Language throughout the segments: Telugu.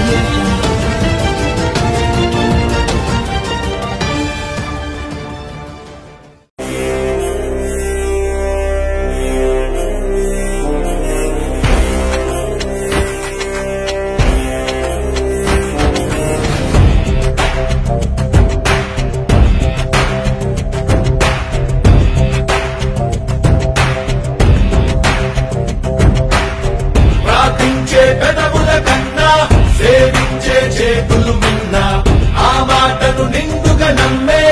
audio చేతులు మిన్న ఆ మాటను నిండుగా నమ్మే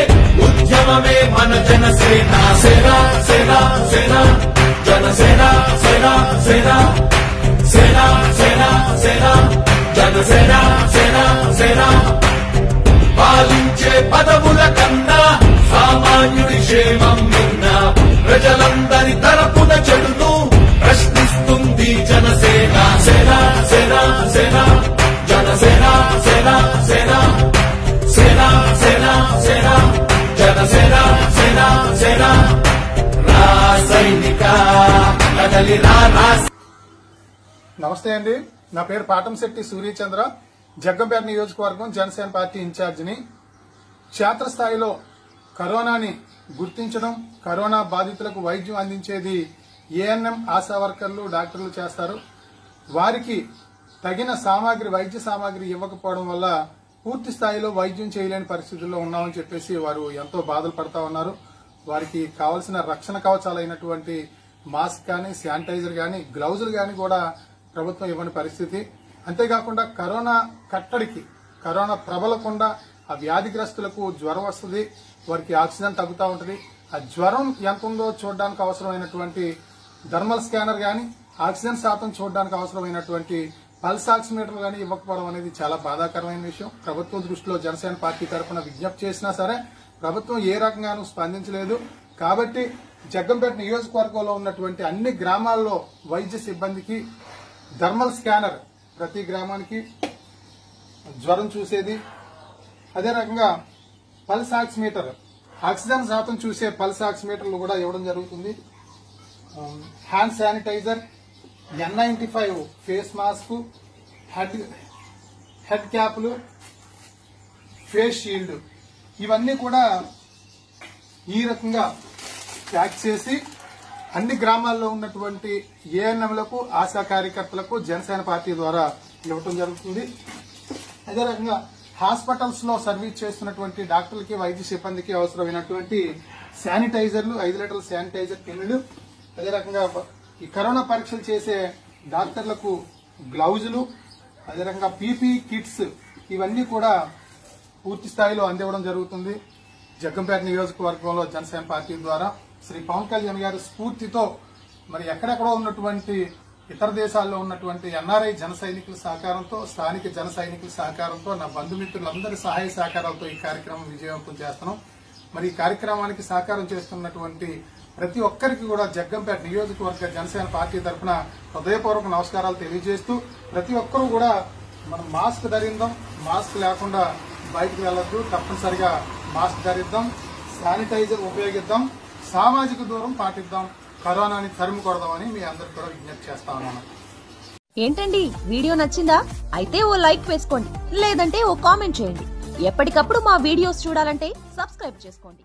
ఉద్యమమే మన జనసేన. సేన సేన సేన జనసేన సేన సేన సేన సేన సేన జనసేన సేన సేన. పాలించే పదవుల కన్నా నమస్తే అండి. నా పేరు పాటంశెట్టి సూర్యచంద్ర. జగ్గంపేట నియోజకవర్గం జనసేన పార్టీ ఇన్ఛార్జిని. క్షేత్రస్థాయిలో కరోనాని గుర్తించడం కరోనా బాధితులకు వైద్యం అందించేది ఏఎన్ఎం ఆశా వర్కర్లు డాక్టర్లు చేస్తారు. వారికి తగిన సామాగ్రి వైద్య సామాగ్రి ఇవ్వకపోవడం వల్ల పూర్తి స్థాయిలో వైద్యం చేయలేని పరిస్థితుల్లో ఉన్నామని చెప్పేసి వారు ఎంతో బాధలు పడతా ఉన్నారు. వారికి కావలసిన రక్షణ కవచాలైనటువంటి మాస్క్ కానీ శానిటైజర్ కానీ గ్లౌజులు కానీ కూడా ప్రభుత్వం ఇవ్వని పరిస్థితి. అంతేకాకుండా కరోనా కట్టడికి కరోనా ప్రబలకుండా ఆ వ్యాధిగ్రస్తులకు జ్వరం వస్తుంది వారికి ఆక్సిజన్ తగ్గుతూ ఉంటుంది. ఆ జ్వరం ఎంత ఉందో చూడడానికి అవసరమైనటువంటి థర్మల్ స్కానర్ కానీ ఆక్సిజన్ శాతం చూడడానికి అవసరమైనటువంటి పల్స్ ఆక్సిమీటర్ కానీ ఇవ్వకపోవడం అనేది చాలా బాధాకరమైన విషయం. ప్రభుత్వం దృష్టిలో జనసేన పార్టీ తరఫున విజ్ఞప్తి చేసినా సరే ప్రభుత్వం ఏ రకంగానూ స్పందించలేదు. కాబట్టి జగ్గంపేట నియోజకవర్గంలో ఉన్నటువంటి అన్ని గ్రామాల్లో వైద్య సిబ్బందికి థర్మల్ స్కానర్ ప్రతి గ్రామానికి జ్వరం చూసేది. అదే రకంగా పల్స్ ఆక్సిమీటర్ ఆక్సిజన్ శాతం చూసే పల్స్ ఆక్సిమీటర్లు కూడా ఇవ్వడం జరుగుతుంది. Hand sanitizer N ninety five face mask head head క్యాప్లు face shield. ఇవన్నీ కూడా ఈ రకంగా ప్యాక్ చేసి అన్ని గ్రామాల్లో ఉన్నటువంటి ఏఎన్ఎంలకు ఆశా కార్యకర్తలకు జనసేన పార్టీ ద్వారా ఇవ్వటం జరుగుతుంది. అదే రకంగా హాస్పిటల్స్లో సర్వీస్ చేస్తున్నటువంటి డాక్టర్లకి వైద్య సిబ్బందికి అవసరమైనటువంటి శానిటైజర్లు ఐదు లీటర్ల శానిటైజర్ పిన్నులు అదే రకంగా ఈ కరోనా పరీక్షలు చేసే డాక్టర్లకు గ్లౌజులు. అదే రకంగా పీపీ కిట్స్ ఇవన్నీ కూడా పూర్తి స్థాయిలో అందివ్వడం జరుగుతుంది. జగ్గంపేట నియోజకవర్గంలో జనసేన పార్టీ ద్వారా. శ్రీ పవన్ కళ్యాణ్ గారి స్ఫూర్తితో మరి ఎక్కడెక్కడో ఉన్నటువంటి ఇతర దేశాల్లో ఉన్నటువంటి ఎన్ఆర్ఐ జన సైనికుల సహకారంతో స్థానిక జన సైనికుల సహకారంతో నా బంధుమిత్రులందరి సహాయ సహకారాలతో ఈ కార్యక్రమం విజయవంతం చేస్తున్నాం. మరి ఈ కార్యక్రమానికి సహకారం చేస్తున్నటువంటి ప్రతి ఒక్కరికి కూడా జగ్గంపేట నియోజకవర్గ జనసేన పార్టీ తరఫున హృదయపూర్వక నమస్కారాలు తెలియజేస్తూ ప్రతి ఒక్కరూ కూడా మనం మాస్క్ ధరిద్దాం మాస్క్ లేకుండా బయటకు వెళ్ళొద్దు తప్పనిసరిగా మాస్క్ ధరిద్దాం శానిటైజర్ ఉపయోగిద్దాం. సామాజిక దూరం పాటిద్దాం. కరోనాని తరిమి కొడదామని మీ అందరికి కూడా విజ్ఞప్తి చేస్తా ఉన్నాను. ఏంటండి? వీడియో నచ్చిందా? అయితే ఓ లైక్ వేసుకోండి. లేదంటే ఓ కామెంట్ చేయండి. ఎప్పటికప్పుడు మా వీడియోస్ చూడాలంటే సబ్స్క్రైబ్ చేసుకోండి.